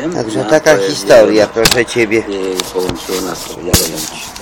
tym. Także taka historia, proszę Ciebie. Y, połączyło nas to.